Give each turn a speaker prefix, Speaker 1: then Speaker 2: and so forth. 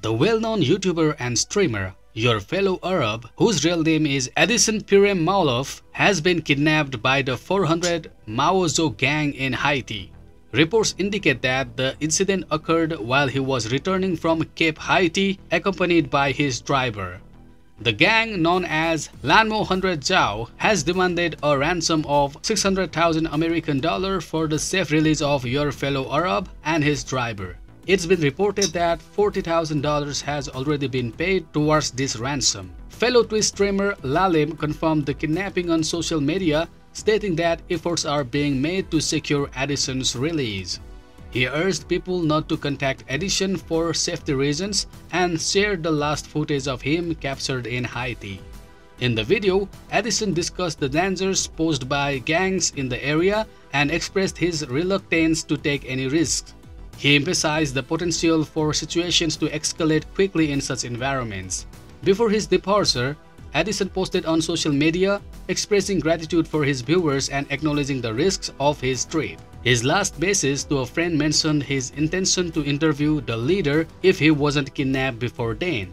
Speaker 1: The well-known YouTuber and streamer YourFellowArab, whose real name is Addison Pierre Maalouf, has been kidnapped by the 400 Mawozo gang in Haiti. Reports indicate that the incident occurred while he was returning from Cape Haiti accompanied by his driver. The gang known as Lanmò 100 jou has demanded a ransom of 600,000 American dollar for the safe release of YourFellowArab and his driver. It's been reported that $40,000 has already been paid towards this ransom. Fellow Twitch streamer Lalem confirmed the kidnapping on social media, stating that efforts are being made to secure Addison's release. He urged people not to contact Addison for safety reasons and shared the last footage of him captured in Haiti. In the video, Addison discussed the dangers posed by gangs in the area and expressed his reluctance to take any risks. He emphasized the potential for situations to escalate quickly in such environments. Before his departure, Addison posted on social media expressing gratitude for his viewers and acknowledging the risks of his trip. His last message to a friend mentioned his intention to interview the leader if he wasn't kidnapped before then.